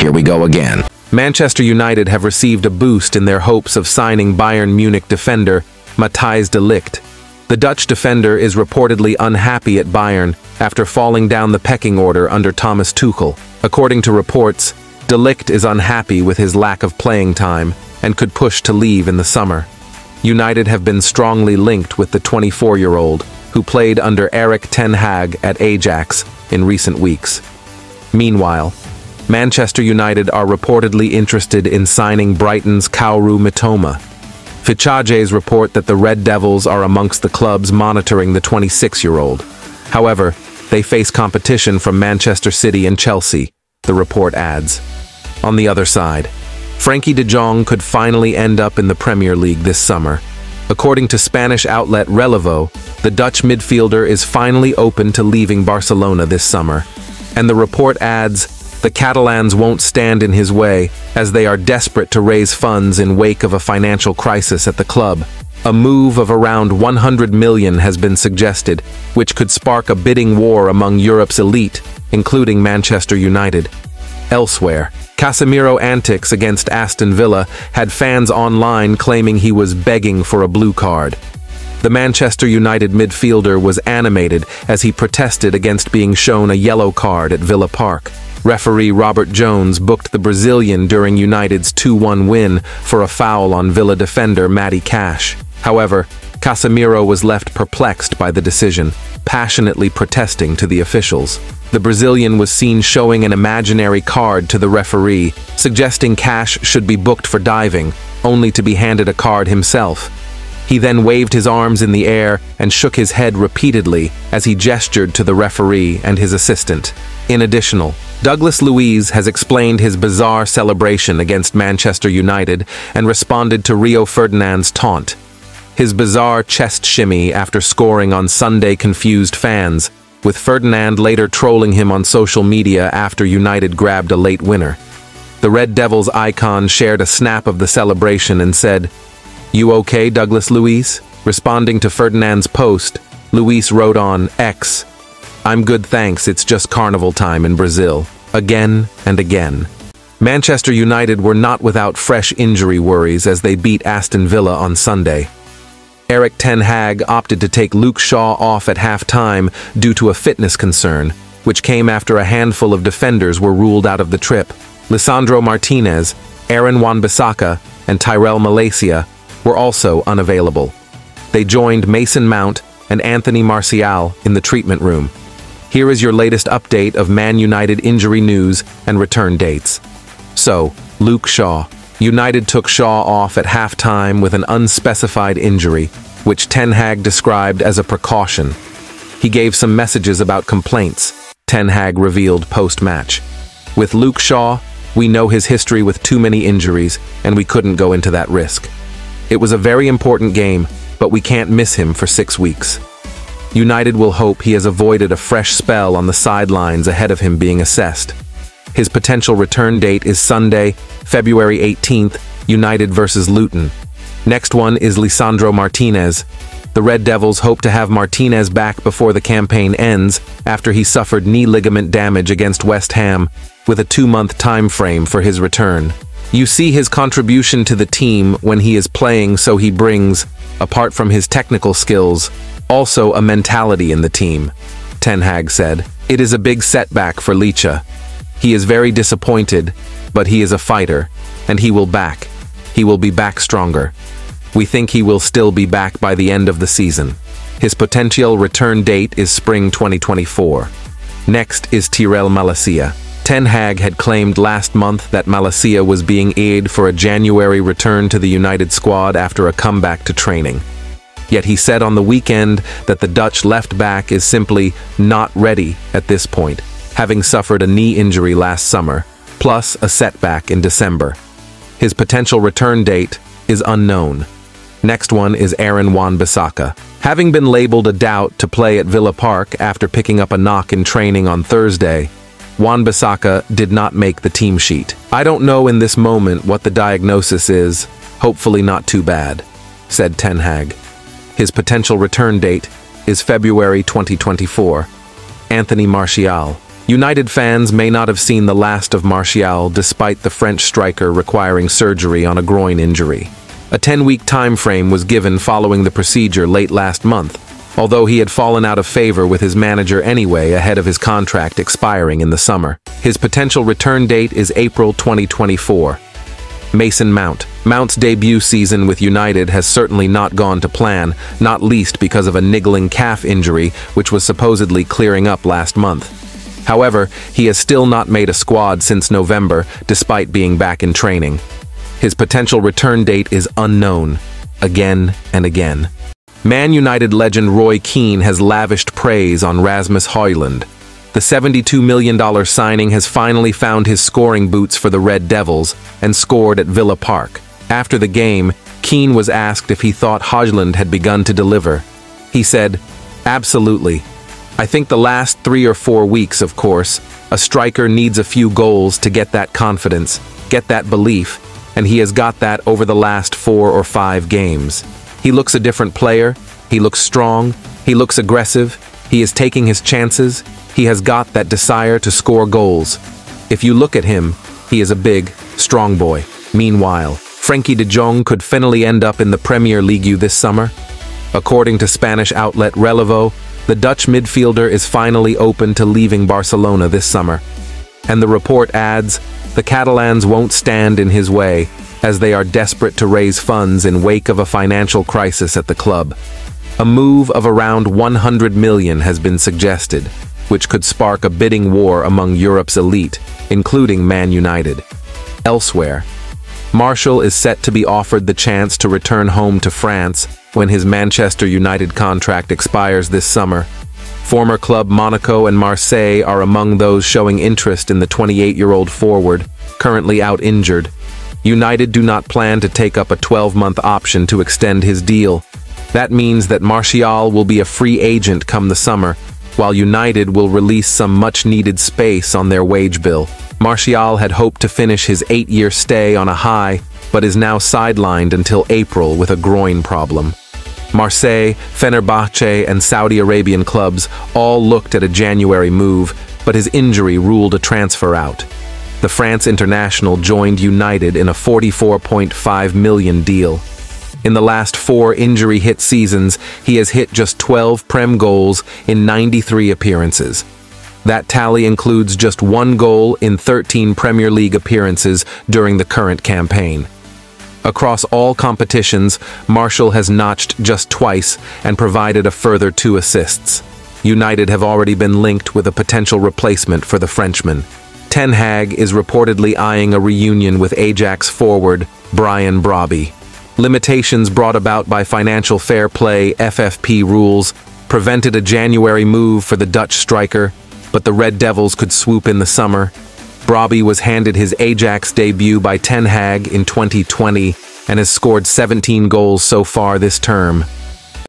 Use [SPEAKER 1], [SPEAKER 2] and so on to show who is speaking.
[SPEAKER 1] Here we go again.
[SPEAKER 2] Manchester United have received a boost in their hopes of signing Bayern Munich defender Matthijs de Ligt. The Dutch defender is reportedly unhappy at Bayern after falling down the pecking order under Thomas Tuchel. According to reports, de Ligt is unhappy with his lack of playing time and could push to leave in the summer. United have been strongly linked with the 24-year-old, who played under Erik ten Hag at Ajax in recent weeks. Meanwhile, Manchester United are reportedly interested in signing Brighton's Kaoru Mitoma. Fichajes report that the Red Devils are amongst the clubs monitoring the 26-year-old. However, they face competition from Manchester City and Chelsea, the report adds. On the other side, Frenkie de Jong could finally end up in the Premier League this summer. According to Spanish outlet Relevo, the Dutch midfielder is finally open to leaving Barcelona this summer. And the report adds, the Catalans won't stand in his way, as they are desperate to raise funds in wake of a financial crisis at the club. A move of around 100 million has been suggested, which could spark a bidding war among Europe's elite, including Manchester United. Elsewhere, Casemiro antics against Aston Villa had fans online claiming he was begging for a blue card. The Manchester United midfielder was animated as he protested against being shown a yellow card at Villa Park. Referee Robert Jones booked the Brazilian during United's 2-1 win for a foul on Villa defender Matty Cash. However, Casemiro was left perplexed by the decision, passionately protesting to the officials. The Brazilian was seen showing an imaginary card to the referee, suggesting Cash should be booked for diving, only to be handed a card himself. He then waved his arms in the air and shook his head repeatedly as he gestured to the referee and his assistant. In additional, Douglas Luiz has explained his bizarre celebration against Manchester United and responded to Rio Ferdinand's taunt. His bizarre chest shimmy after scoring on Sunday confused fans, with Ferdinand later trolling him on social media after United grabbed a late winner. The Red Devils icon shared a snap of the celebration and said, you okay, Douglas Luiz? Responding to Ferdinand's post, Luiz wrote on X, I'm good thanks, it's just carnival time in Brazil. Again and again. Manchester United were not without fresh injury worries as they beat Aston Villa on Sunday. Erik ten Hag opted to take Luke Shaw off at half-time due to a fitness concern, which came after a handful of defenders were ruled out of the trip. Lisandro Martinez, Aaron Wan-Bissaka, and Tyrell Malacia were also unavailable. They joined Mason Mount and Anthony Martial in the treatment room. Here is your latest update of Man United injury news and return dates. So, Luke Shaw. United took Shaw off at halftime with an unspecified injury, which Ten Hag described as a precaution. He gave some messages about complaints, Ten Hag revealed post-match. With Luke Shaw, we know his history with too many injuries, and we couldn't go into that risk. It was a very important game, but we can't miss him for six weeks. United will hope he has avoided a fresh spell on the sidelines ahead of him being assessed. His potential return date is Sunday, February 18th, United versus Luton. Next one is Lisandro Martinez. The Red Devils hope to have Martinez back before the campaign ends after he suffered knee ligament damage against West Ham, with a two-month time frame for his return. You see his contribution to the team when he is playing so he brings, apart from his technical skills, also a mentality in the team, Ten Hag said. It is a big setback for Licha. He is very disappointed, but he is a fighter, and he will back. He will be back stronger. We think he will still be back by the end of the season. His potential return date is spring 2024. Next is Tyrell Malacia. Ten Hag had claimed last month that Malacia was being aid for a January return to the United squad after a comeback to training. Yet he said on the weekend that the Dutch left back is simply not ready at this point, having suffered a knee injury last summer, plus a setback in December. His potential return date is unknown. Next one is Aaron Wan-Bissaka. Having been labeled a doubt to play at Villa Park after picking up a knock in training on Thursday, Wan-Bissaka did not make the team sheet. I don't know in this moment what the diagnosis is, hopefully not too bad, said Ten Hag. His potential return date is February 2024. Anthony Martial. United fans may not have seen the last of Martial despite the French striker requiring surgery on a groin injury. A 10-week time frame was given following the procedure late last month, although he had fallen out of favor with his manager anyway ahead of his contract expiring in the summer. His potential return date is April 2024. Mason Mount. Mount's debut season with United has certainly not gone to plan, not least because of a niggling calf injury which was supposedly clearing up last month. However, he has still not made a squad since November, despite being back in training. His potential return date is unknown, again and again. Man United legend Roy Keane has lavished praise on Rasmus Højlund. The $72 million signing has finally found his scoring boots for the Red Devils and scored at Villa Park. After the game, Keane was asked if he thought Højlund had begun to deliver. He said, Absolutely. I think the last three or four weeks, of course, a striker needs a few goals to get that confidence, get that belief, and he has got that over the last four or five games. He looks a different player, he looks strong, he looks aggressive, he is taking his chances, he has got that desire to score goals. If you look at him, he is a big, strong boy. Meanwhile, Frenkie de Jong could finally end up in the Premier League this summer. According to Spanish outlet Relevo, the Dutch midfielder is finally open to leaving Barcelona this summer. And the report adds, the Catalans won't stand in his way, as they are desperate to raise funds in wake of a financial crisis at the club. A move of around 100 million has been suggested, which could spark a bidding war among Europe's elite, including Man United. Elsewhere, Martial is set to be offered the chance to return home to France when his Manchester United contract expires this summer. Former club Monaco and Marseille are among those showing interest in the 28-year-old forward, currently out injured. United do not plan to take up a 12-month option to extend his deal. That means that Martial will be a free agent come the summer, while United will release some much-needed space on their wage bill. Martial had hoped to finish his eight-year stay on a high, but is now sidelined until April with a groin problem. Marseille, Fenerbahce, and Saudi Arabian clubs all looked at a January move, but his injury ruled a transfer out. The France international joined United in a 44.5 million deal. In the last four injury-hit seasons, he has hit just 12 Prem goals in 93 appearances. That tally includes just one goal in 13 Premier League appearances during the current campaign. Across all competitions, Martial has notched just twice and provided a further two assists. United have already been linked with a potential replacement for the Frenchman. Ten Hag is reportedly eyeing a reunion with Ajax forward Brian Brobbey. Limitations brought about by financial fair play FFP rules prevented a January move for the Dutch striker, but the Red Devils could swoop in the summer Brobbey was handed his Ajax debut by Ten Hag in 2020 and has scored 17 goals so far this term.